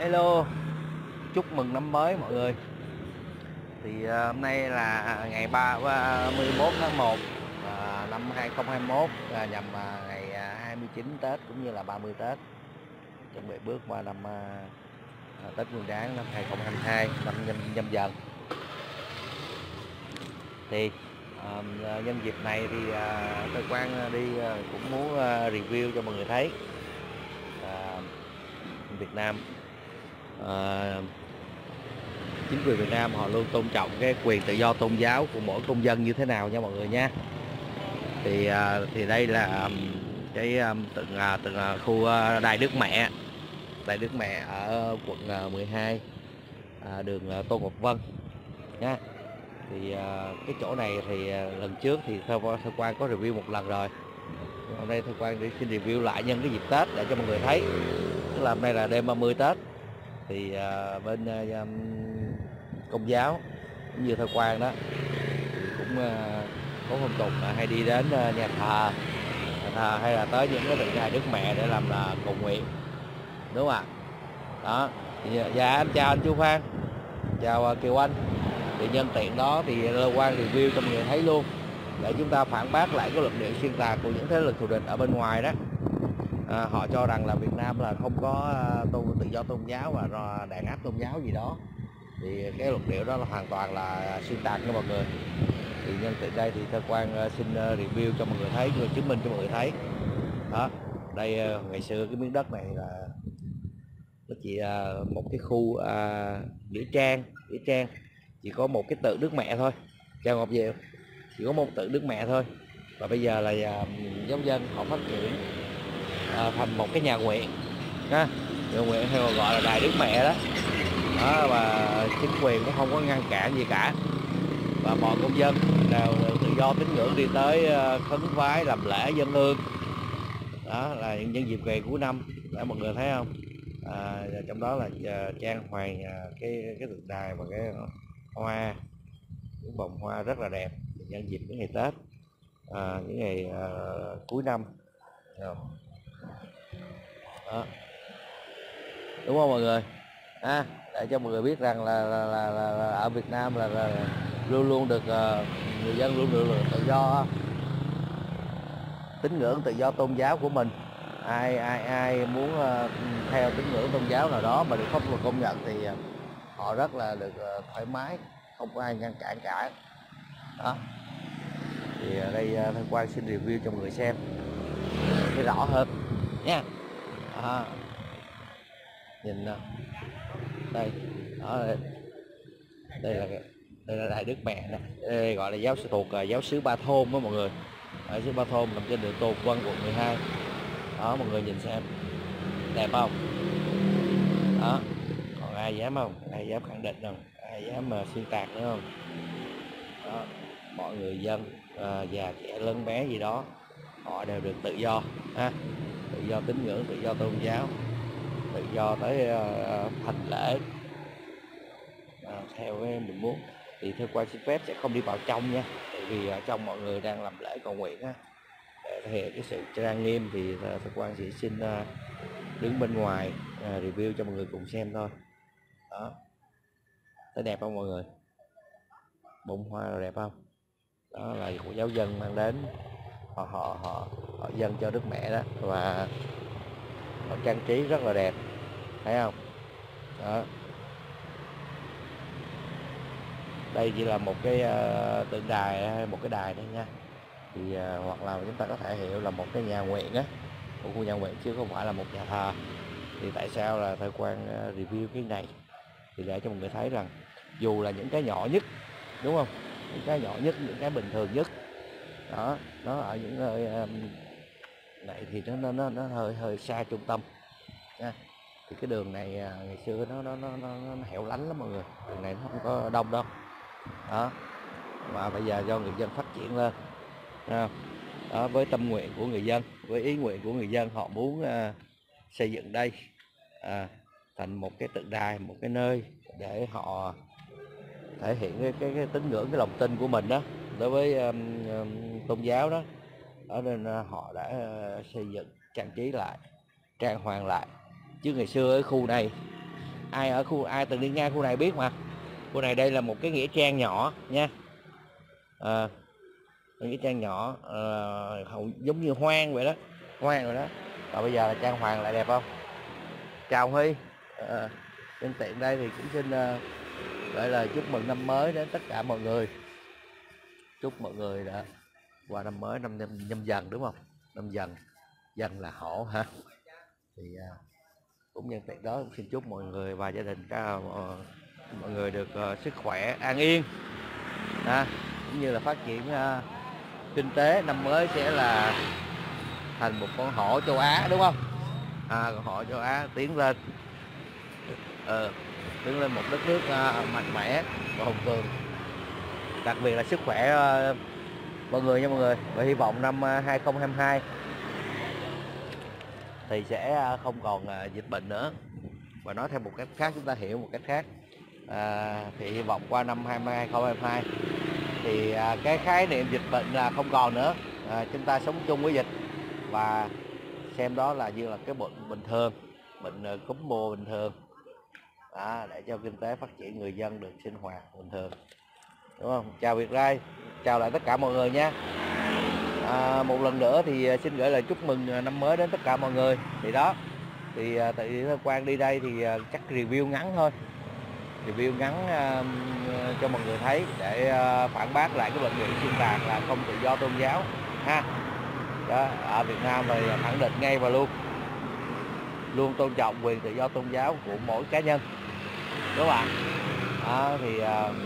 Hello. Chúc mừng năm mới mọi người. Thì à, hôm nay là ngày 31 tháng 1 à, năm 2021 à, nhằm ngày 29 Tết cũng như là 30 Tết. Chuẩn bị bước qua năm Tết Nguyên đán năm 2022 năm nhâm, nhâm dần. Thì nhân dịp này thì cơ quan đi cũng muốn review cho mọi người thấy Việt Nam à, chính quyền Việt Nam họ luôn tôn trọng cái quyền tự do tôn giáo của mỗi công dân như thế nào nha mọi người nha. Thì à, thì đây là um, cái um, từng ờ, từng khu đài Đức Mẹ. Đài Đức Mẹ ở quận à, 12 đường à, Tô Ngọc Vân nha. Thì cái chỗ này thì lần trước thì thơ thơ quan có review một lần rồi. Hôm nay thơ quan để xin review lại nhân cái dịp Tết để cho mọi người thấy. Tức là hôm nay là đêm 30 Tết thì à, bên à, công giáo cũng như thơ quan đó thì cũng à, có phong tục là hay đi đến à, nhà thờ nhà thờ hay là tới những cái tượng đài Đức Mẹ để làm là cầu nguyện đúng không ạ? Đó thì, à, dạ em chào anh chú Phan chào à, Kiều Anh. Thì nhân tiện đó thì cơ quan review cho mọi người thấy luôn để chúng ta phản bác lại cái luận điệu xuyên tạc của những thế lực thù địch ở bên ngoài đó à, họ cho rằng là Việt Nam là không có à, tôn tự do tôn giáo và đàn áp tôn giáo gì đó. Thì cái luận điệu đó là hoàn toàn là xuyên tạc nha mọi người. Thì nhân tiện đây thì cơ quan à, xin à, review cho mọi người thấy người chứng minh cho mọi người thấy. Đó đây ngày xưa cái miếng đất này là nó chỉ một cái khu à, nghĩa trang nghĩa trang. Chỉ có một cái tự Đức Mẹ thôi. Cha Ngọc Diệu. Chỉ có một tự Đức Mẹ thôi. Và bây giờ là giáo dân họ phát triển à, thành một cái nhà nguyện ha. Nhà nguyện hay còn gọi là đài Đức Mẹ đó. Đó và chính quyền cũng không có ngăn cản gì cả. Và mọi công dân đều tự do tín ngưỡng đi tới ờ, khấn vái làm lễ dân hương. Đó là những nhân dịp về cuối năm để mọi người thấy không? À, trong đó là ờ, trang hoàng ờ, cái cái tượng đài và cái hoa những vòng hoa rất là đẹp nhân dịp những ngày Tết à, những ngày à, cuối năm đó. đúng không mọi người? À, để cho mọi người biết rằng là, là, là, là, là ở Việt Nam là, là, là luôn luôn được uh, người dân luôn được, được tự do tín ngưỡng tự do tôn giáo của mình. Ai ai ai muốn uh, theo tín ngưỡng tôn giáo nào đó mà được pháp luật công nhận thì uh, họ rất là được uh, thoải mái không có ai ngăn cản cả. Đó. Thì ở đây uh, Thanh Quang xin review cho mọi người xem. Để rõ hơn nha à, nhìn nè. Đây. Đó đây, đây là đây là đại đức mẹ nè. Đây gọi là giáo sư thuộc à, giáo sứ Ba Thôn đó mọi người. Giáo sứ Ba Thôn nằm trên đường Tôn Quân quận 12 đó mọi người nhìn xem. Đẹp không? Đó. Còn ai dám không? Ai dám khẳng định không? Ai dám mà xuyên tạc nữa không? Đó. Mọi người dân à, già trẻ lớn bé gì đó họ đều được tự do ha? Tự do tín ngưỡng tự do tôn giáo tự do tới ờ, thành lễ. À, theo cái mình muốn. Thì theo quan xin phép sẽ không đi vào trong nha tại vì ở trong mọi người đang làm lễ cầu nguyện á để thể hiện cái sự trang nghiêm thì ờ, thưa quan sẽ xin đứng bên ngoài review cho mọi người cùng xem thôi. Đó. Thấy đẹp không mọi người? Bông hoa đẹp không? Đó là của giáo dân mang đến họ họ họ, Ờ, họ dâng cho đức mẹ đó. Và họ trang trí rất là đẹp thấy không? Đó. Đây chỉ là một cái uh, tượng đài hay một cái đài thôi nha. Thì uh, hoặc là chúng ta có thể hiểu là một cái nhà nguyện á. Một khu nhà nguyện chứ không phải là một nhà thờ. Thì tại sao là thời quan uh, review cái này? Thì để cho mọi người thấy rằng dù là những cái nhỏ nhất đúng không? Những cái nhỏ nhất những cái bình thường nhất đó nó ở những nơi um, này thì nó nó nó, nó hơi hơi xa trung tâm. Nha. Thì cái đường này à, ngày xưa nó nó nó nó, nó hẻo lánh lắm mọi người. Đường này nó không có đông đâu. Đó. Và bây giờ do người dân phát triển lên. Thấy đó với tâm nguyện của người dân với ý nguyện của người dân họ muốn à, xây dựng đây à, thành một cái tượng đài một cái nơi để họ thể hiện cái cái, cái tín ngưỡng cái lòng tin của mình đó. Đối với um, um, tôn giáo đó ở nên ờ, họ đã ờ, xây dựng trang trí lại trang hoàng lại. Chứ ngày xưa ở khu này ai ở khu ai từng đi ngang khu này biết mà. Khu này đây là một cái nghĩa trang nhỏ nha. À, nghĩa trang nhỏ à, giống như hoang vậy đó hoang rồi đó. Và bây giờ là trang hoàng lại đẹp không? Chào huy. À, nhân tiện đây thì cũng xin uh, gửi lời chúc mừng năm mới đến tất cả mọi người. Chúc mọi người đã qua năm mới năm năm, năm dần đúng không? Năm dần. Dần là hổ hả? Thì à, cũng nhân tiện đó xin chúc mọi người và gia đình các mọi người được uh, sức khỏe an yên à, cũng như là phát triển uh, kinh tế năm mới sẽ là thành một con hổ châu Á đúng không? À, con hổ châu Á tiến lên uh, tiến lên một đất nước uh, mạnh mẽ và hùng cường đặc biệt là sức khỏe uh, mọi người nha mọi người. Và hy vọng năm à, 2022 thì sẽ à, không còn à, dịch bệnh nữa. Và nói theo một cách khác chúng ta hiểu một cách khác. À, thì hy vọng qua năm 2022 thì à, cái khái niệm dịch bệnh là không còn nữa. À, chúng ta sống chung với dịch. Và xem đó là như là cái bệnh bình thường bệnh cúm mùa bình thường. Đó, để cho kinh tế phát triển người dân được sinh hoạt bình thường đúng không? Chào Việt Rai chào lại tất cả mọi người nha. à, một lần nữa thì à, xin gửi lời chúc mừng à, năm mới đến tất cả mọi người. Thì đó thì à, tại quan đi đây thì chắc review ngắn thôi. Review ngắn uh, cho mọi người thấy để uh, phản bác lại cái luận điệu xuyên tạc là không tự do tôn giáo ha. Đó ở Việt Nam thì khẳng định ngay và luôn. Luôn tôn trọng quyền tự do tôn giáo của mỗi cá nhân. Đúng không ạ? À, thì uh,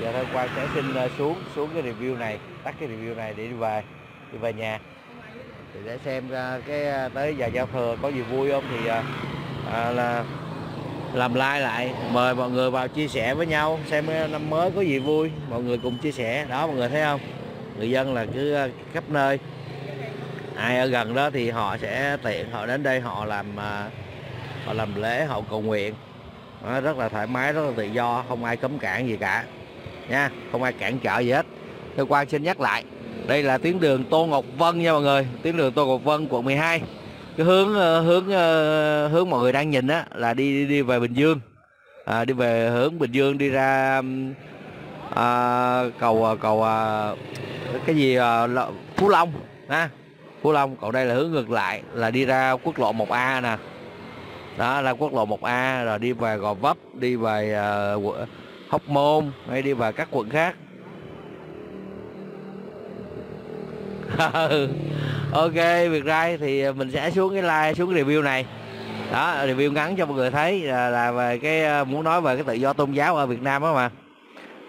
giờ thôi quang sẽ xin ờ, xuống xuống cái review này tắt cái review này để đi về đi về nhà. Thì để xem cái ờ, tới giờ giao thừa có gì vui không thì à, là làm like lại. Mời mọi người vào chia sẻ với nhau xem năm mới có gì vui. Mọi người cùng chia sẻ. Đó mọi người thấy không? Người dân là cứ khắp nơi. Ai ở gần đó thì họ sẽ tiện họ đến đây họ làm họ làm lễ họ cầu nguyện. Đó, rất là thoải mái rất là tự do không ai cấm cản gì cả nha không ai cản trở gì hết. Cơ quan xin nhắc lại đây là tuyến đường Tô Ngọc Vân nha mọi người tuyến đường Tô Ngọc Vân quận 12 cái hướng ờ, hướng ờ, hướng mọi người đang nhìn á là đi đi về Bình Dương. À, đi về hướng Bình Dương đi ra à, cầu ờ, cầu à, cái gì à, Phú Long ha. Phú Long còn đây là hướng ngược lại là đi ra quốc lộ 1A nè. Đó là quốc lộ 1A rồi đi về Gò Vấp đi về à, Hóc Môn hay đi vào các quận khác. Ok việc rai thì mình sẽ xuống cái like xuống cái review này. Đó review ngắn cho mọi người thấy là, là về cái ờ, muốn nói về cái tự do tôn giáo ở Việt Nam đó mà.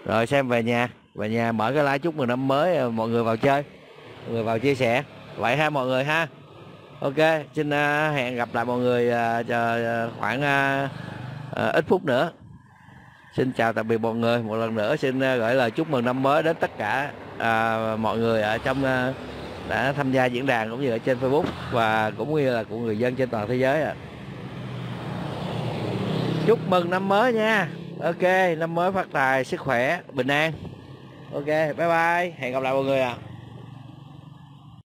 Rồi xem về nhà về nhà mở cái like chúc mừng năm mới ờ, mọi người vào chơi. Mọi người vào chia sẻ. Vậy ha mọi người ha. Ok xin ờ, hẹn gặp lại mọi người chờ khoảng ít phút nữa xin chào tạm biệt mọi người một lần nữa xin ờ, gửi lời chúc mừng năm mới đến tất cả à, mọi người ở trong à, đã tham gia diễn đàn cũng như ở trên Facebook và cũng như là của người dân trên toàn thế giới à. chúc mừng năm mới nha ok năm mới phát tài sức khỏe bình an ok bye bye hẹn gặp lại mọi người ạ à.